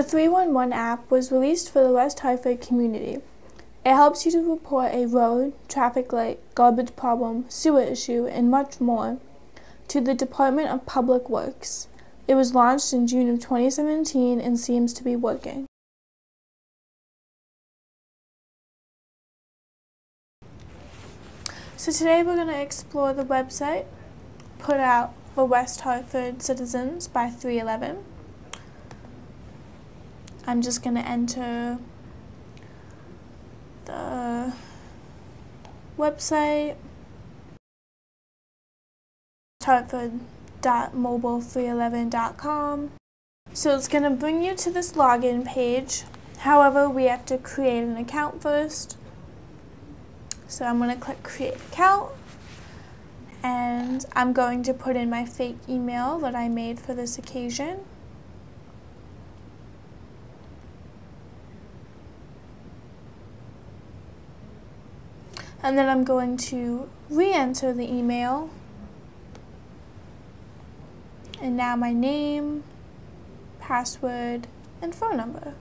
The 311 app was released for the West Hartford community. It helps you to report a road, traffic light, garbage problem, sewer issue, and much more to the Department of Public Works. It was launched in June of 2017 and seems to be working. So today we're going to explore the website put out for West Hartford citizens by 311. I'm just going to enter the website hartford.mobile311.com. So it's going to bring you to this login page. However, we have to create an account first. So I'm going to click create account and I'm going to put in my fake email that I made for this occasion. And then I'm going to re-enter the email. And now my name, password, and phone number.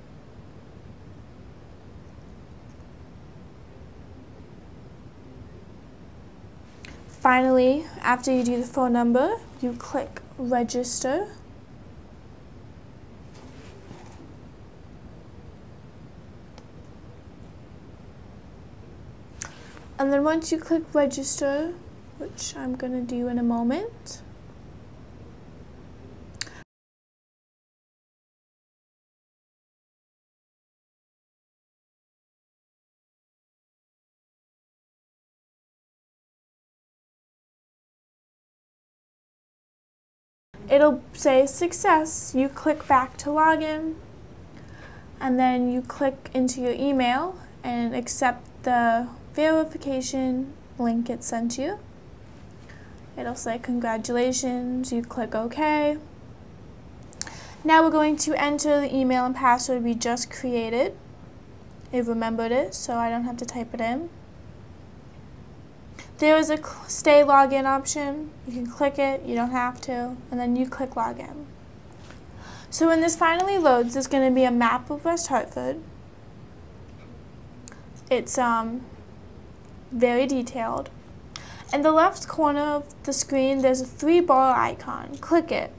Finally, after you do the phone number, you click register. And then once you click register, which I'm going to do in a moment, it'll say success. You click back to login and then you click into your email and accept the verification link it sent you. It'll say congratulations, you click OK. Now we're going to enter the email and password we just created. It remembered it, so I don't have to type it in. There is a stay login option. You can click it, you don't have to, and then you click login. So when this finally loads, there's going to be a map of West Hartford. It's um, very detailed. In the left corner of the screen, there's a three bar icon. Click it.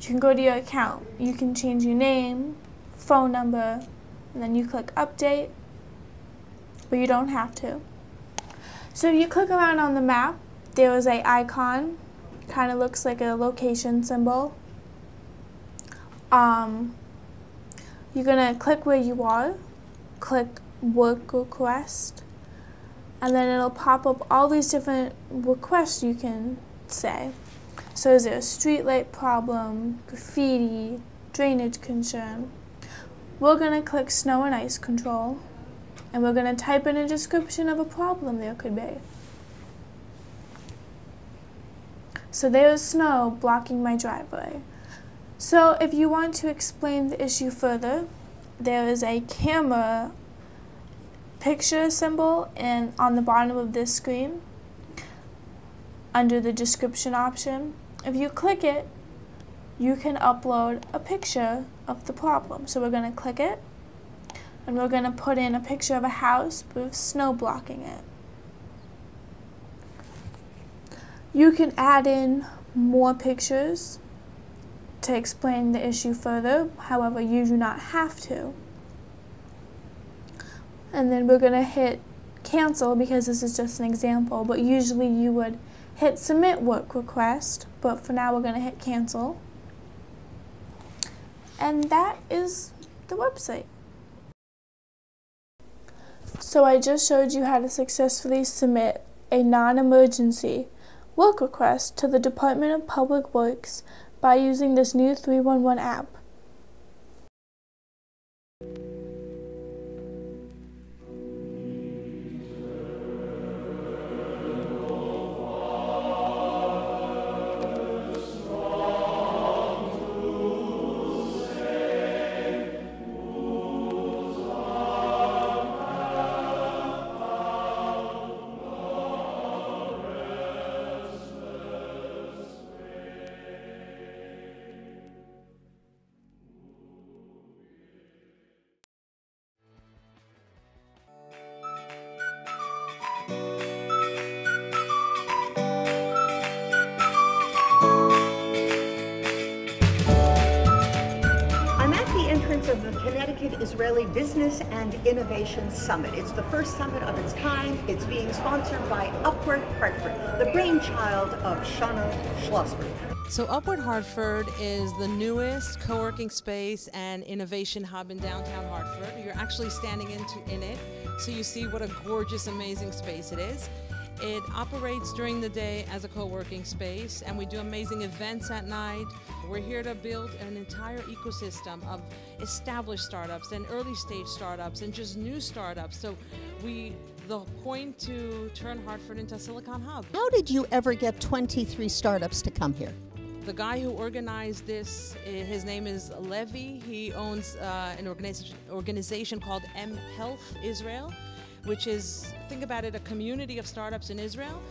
You can go to your account. You can change your name, phone number, and then you click update, but you don't have to. So if you click around on the map, there is a icon, kind of looks like a location symbol. Um, you're gonna click where you are, click work request, and then it'll pop up all these different requests you can say. So is there a street light problem, graffiti, drainage concern? We're gonna click snow and ice control and we're going to type in a description of a problem there could be. So there's snow blocking my driveway. So if you want to explain the issue further, there is a camera picture symbol and on the bottom of this screen under the description option. If you click it, you can upload a picture of the problem. So we're going to click it and we're going to put in a picture of a house with snow blocking it. You can add in more pictures to explain the issue further, however you do not have to. And then we're going to hit cancel because this is just an example, but usually you would hit submit work request, but for now we're going to hit cancel. And that is the website. So I just showed you how to successfully submit a non-emergency work request to the Department of Public Works by using this new 311 app. Business and Innovation Summit. It's the first summit of its kind. It's being sponsored by Upward Hartford, the brainchild of Shana Schlossberg. So, Upward Hartford is the newest co working space and innovation hub in downtown Hartford. You're actually standing into, in it, so you see what a gorgeous, amazing space it is. It operates during the day as a co working space, and we do amazing events at night. We're here to build an entire ecosystem of established startups and early stage startups and just new startups. So, we the point to turn Hartford into a Silicon Hub. How did you ever get 23 startups to come here? The guy who organized this, eh, his name is Levy. He owns uh, an organization called M Health Israel, which is, think about it, a community of startups in Israel.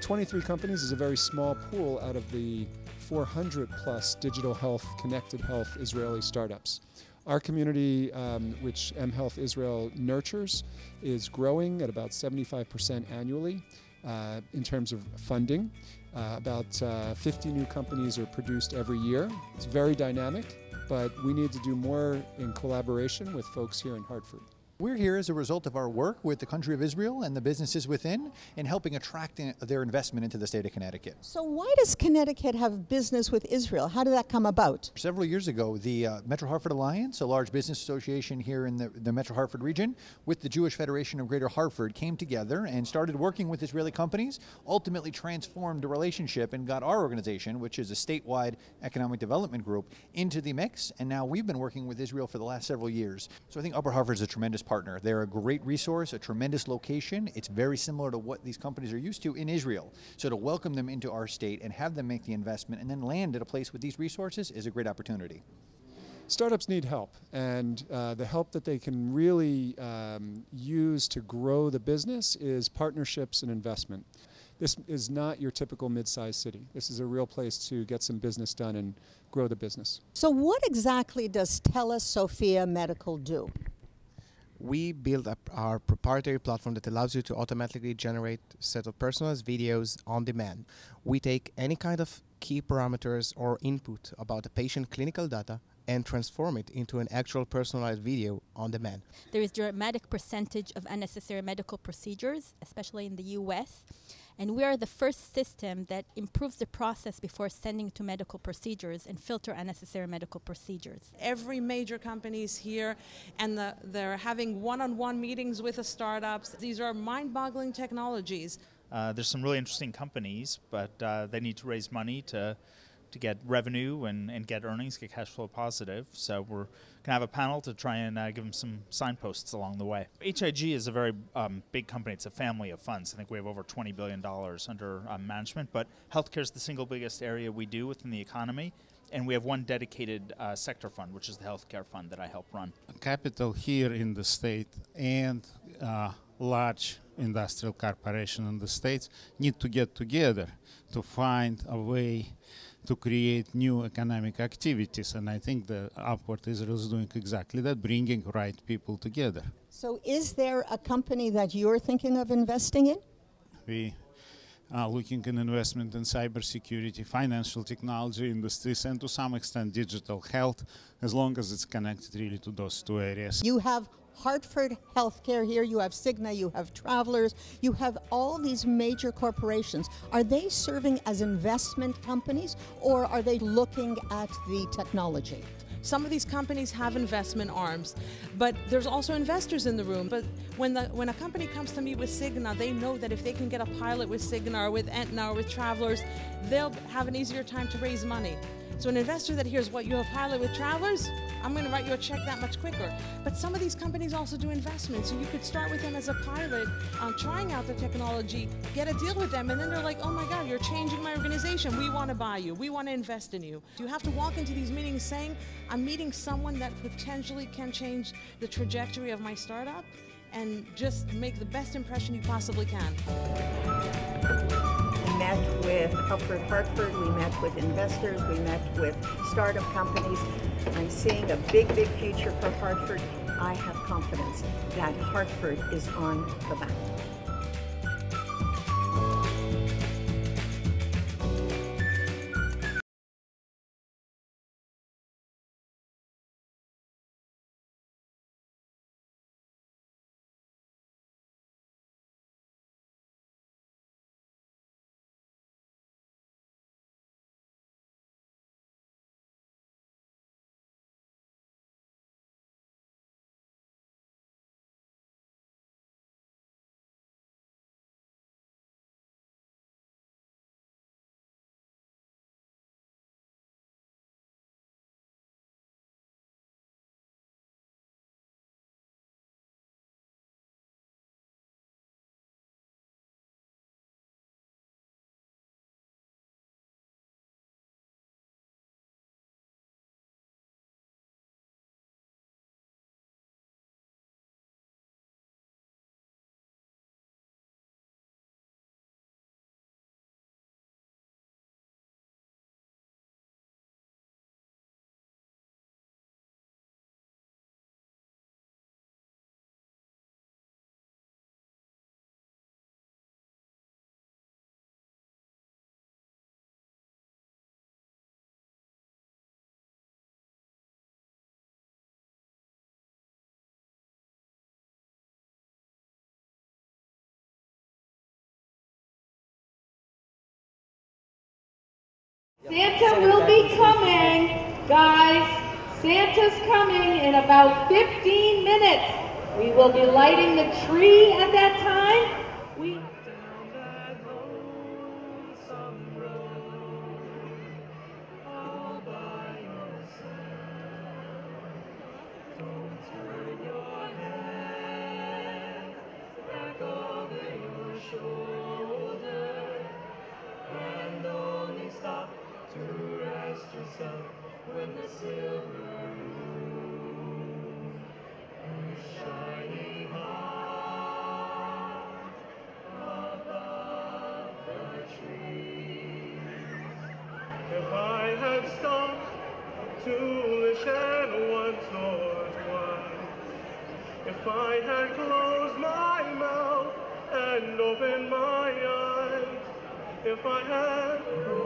23 companies is a very small pool out of the 400 plus digital health, connected health Israeli startups. Our community, um, which mHealth Israel nurtures, is growing at about 75% annually uh, in terms of funding. Uh, about uh, 50 new companies are produced every year. It's very dynamic, but we need to do more in collaboration with folks here in Hartford. We're here as a result of our work with the country of Israel and the businesses within in helping attract their investment into the state of Connecticut. So, why does Connecticut have business with Israel? How did that come about? Several years ago, the uh, Metro Hartford Alliance, a large business association here in the, the Metro Hartford region, with the Jewish Federation of Greater Hartford, came together and started working with Israeli companies, ultimately transformed the relationship and got our organization, which is a statewide economic development group, into the mix. And now we've been working with Israel for the last several years. So, I think Upward Hartford is a tremendous partner. They're a great resource, a tremendous location. It's very similar to what these companies are used to in Israel. So to welcome them into our state and have them make the investment and then land at a place with these resources is a great opportunity. Startups need help, and uh, the help that they can really um, use to grow the business is partnerships and investment. This is not your typical mid-sized city. This is a real place to get some business done and grow the business. So, what exactly does TELUS Sophia Medical do? We build up our proprietary platform that allows you to automatically generate set of personalized videos on demand. We take any kind of key parameters or input about the patient clinical data and transform it into an actual personalized video on demand. There is dramatic percentage of unnecessary medical procedures, especially in the US, and we are the first system that improves the process before sending to medical procedures and filter unnecessary medical procedures. Every major company is here and the, they're having one-on-one meetings with the startups. These are mind-boggling technologies. Uh, there's some really interesting companies, but uh, they need to raise money to to get revenue and, and get earnings, get cash flow positive. So we're going to have a panel to try and uh, give them some signposts along the way. HIG is a very um, big company. It's a family of funds. I think we have over $20 billion under um, management, but healthcare is the single biggest area we do within the economy. And we have one dedicated uh, sector fund, which is the healthcare fund that I help run. Capital here in the state and uh, large industrial corporation in the states need to get together to find a way to create new economic activities. And I think the Upward Israel is doing exactly that, bringing right people together. So, is there a company that you're thinking of investing in? We are looking in investment in cybersecurity, financial technology industries, and to some extent digital health, as long as it's connected really to those two areas. You have Hartford Healthcare here, you have Cigna, you have Travelers, you have all these major corporations. Are they serving as investment companies or are they looking at the technology? Some of these companies have investment arms, but there's also investors in the room. But when the when a company comes to meet with Cigna, they know that if they can get a pilot with Cigna or with Aetna or with Travelers, they'll have an easier time to raise money. So an investor that hears what you have pilot with Travelers, I'm going to write you a check that much quicker. But some of these companies also do investments, so you could start with them as a pilot, uh, trying out the technology, get a deal with them, and then they're like, oh my God, you're changing my organization. We want to buy you. We want to invest in you. You have to walk into these meetings saying, I'm meeting someone that potentially can change the trajectory of my startup and just make the best impression you possibly can met with Upward Hartford, we met with investors, we met with startup companies. I'm seeing a big, big future for Hartford. I have confidence that Hartford is on the map. Santa will be coming, guys. Santa's coming in about 15 minutes. We will be lighting the tree at that time. Opened my eyes, if I had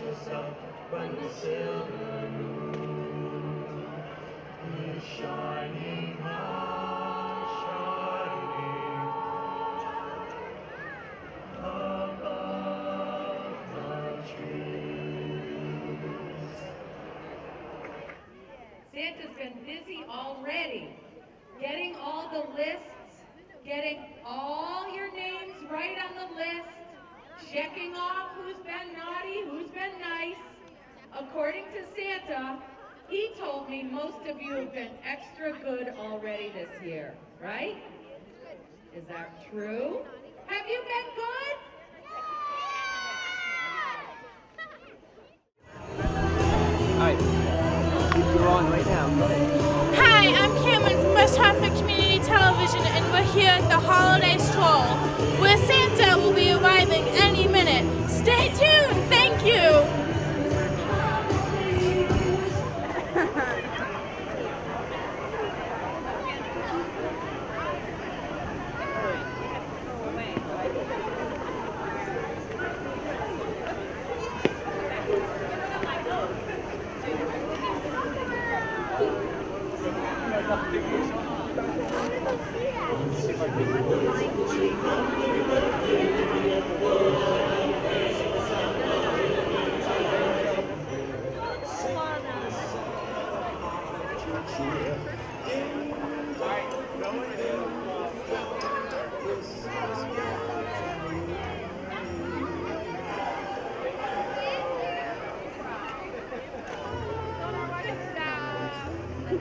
yourself when the silver moon is shining high, shining above the trees. Santa's been busy already, getting all the lists, getting all your names right on the list, checking off who's been naughty. According to Santa, he told me most of you have been extra good already this year, right? Is that true? Have you been good? Alright, you're on right now. Hi, I'm Cameron from West Hartford Community Television, and we're here at the Holiday Stroll, where Santa will be arriving Go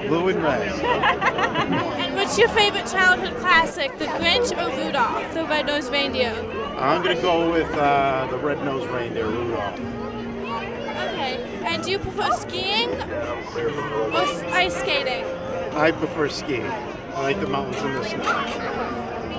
Blue. Blue and red. and what's your favorite childhood classic, The Grinch or Rudolph, the Red-Nosed Reindeer? I'm going to go with uh, the red-nosed reindeer, Rudolph. Okay. And do you prefer skiing or ice skating? I prefer skiing. I like the mountains and the snow.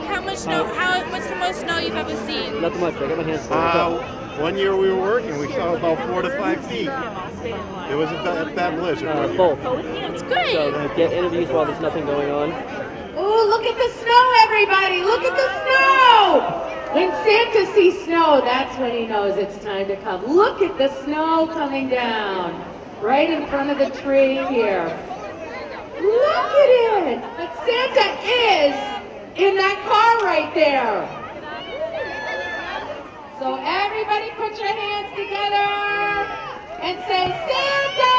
How much snow? How? What's the most snow you've ever seen? Nothing much. I got my hands full. Uh, one year we were working, we saw about four to five feet. It was a bad, bad blizzard. Uh, one both. It's great. So uh, get interviews while there's nothing going on. Oh, look at the snow, everybody. Look at the snow. When Santa sees snow, that's when he knows it's time to come. Look at the snow coming down right in front of the tree here. Look at it. But Santa is in that car right there. Everybody put your hands together and say, Santa!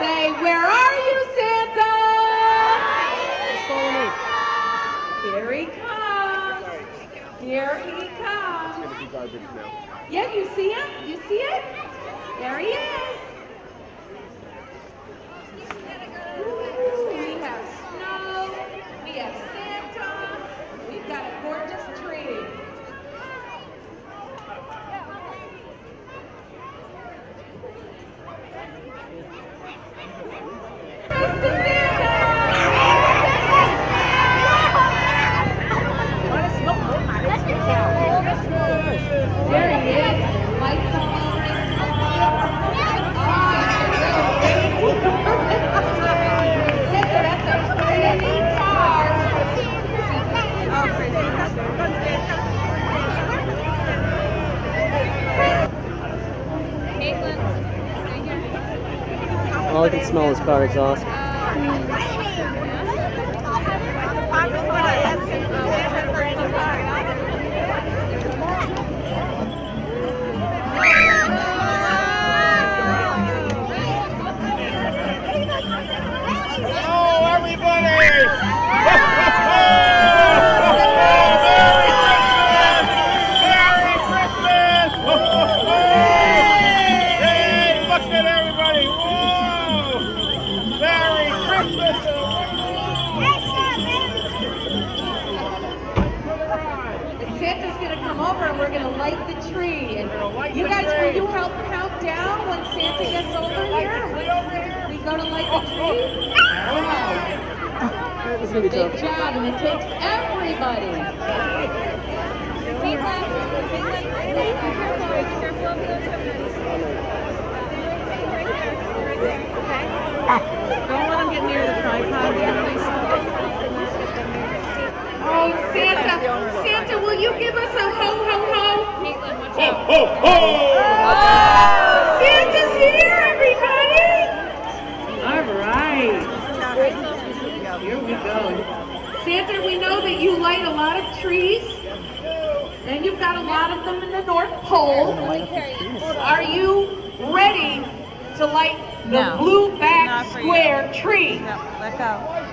Say, where are you, Santa? Here he comes. Here he comes. Yeah, you see him? You see it? There he is. Ooh, we have snow. We have Santa. We've got a gorgeous tree. There he is. Lights all over his That's a pretty car. All I can smell his car exhaust. And Santa's gonna come over and we're gonna light the tree. And you guys, will you help count down when Santa gets over here? We go to light the tree? Wow. This is gonna be Big tough. job, and it takes everybody. Don't let him get near the tripod. Oh, Santa, Santa, will you give us a ho ho ho? Ho, ho, ho! Oh, Santa's here, everybody! All right. Here we go. Santa, we know that you light a lot of trees, and you've got a lot of them in the North Pole. Are you ready to light the No. blue Not back for you. square tree? Let go.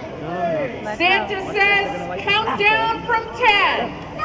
Let Santa go. says, count down from 10.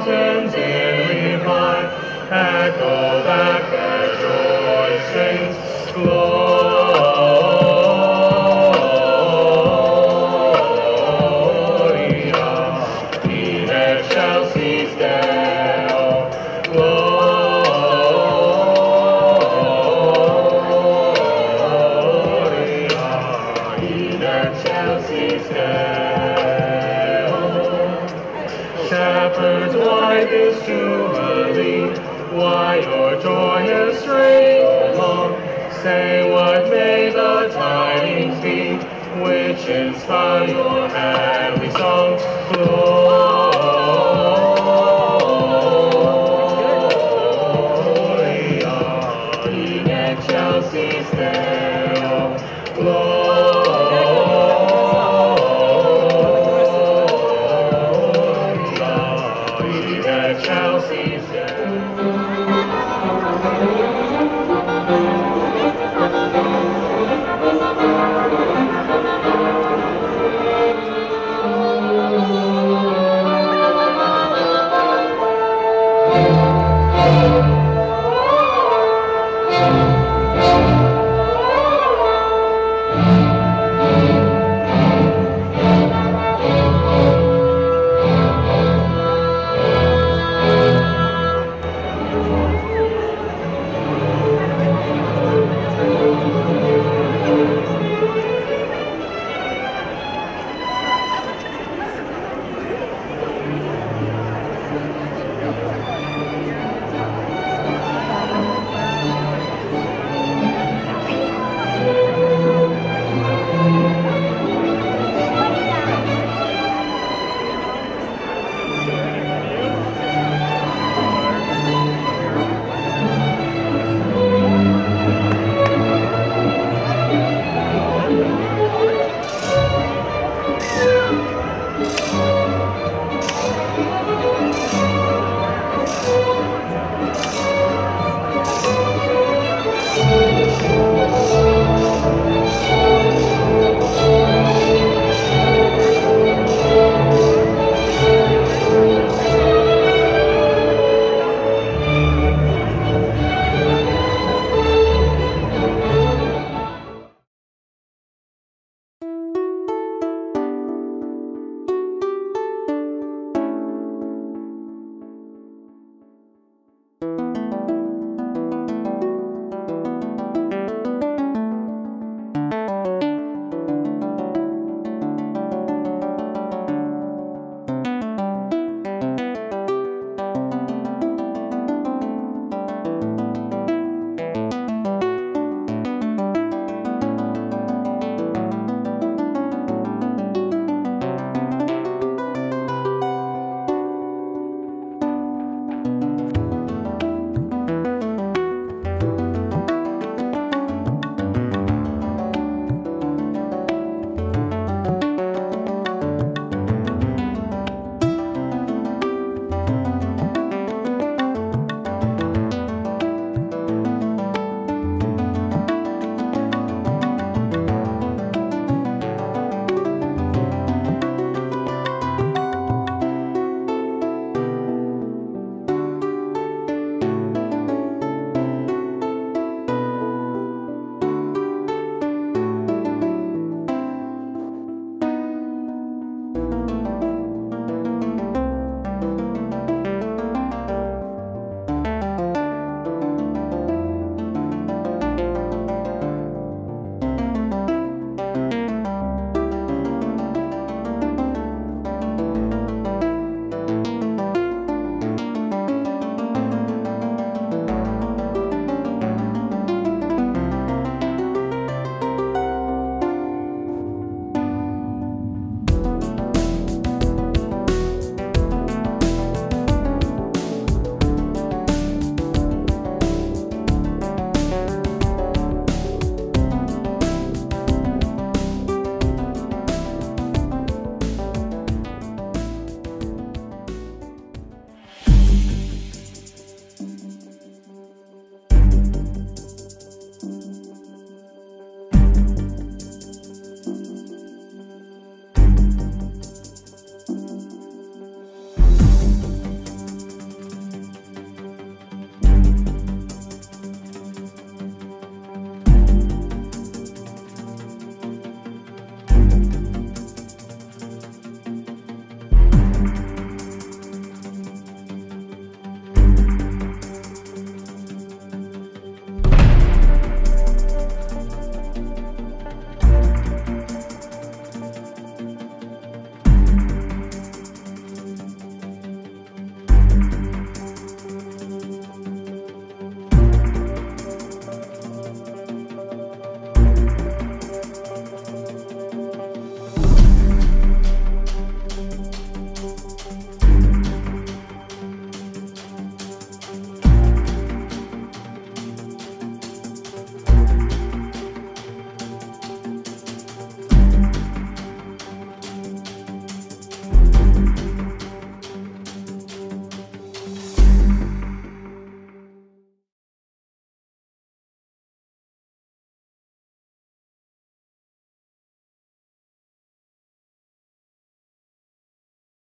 mountains in reply echo back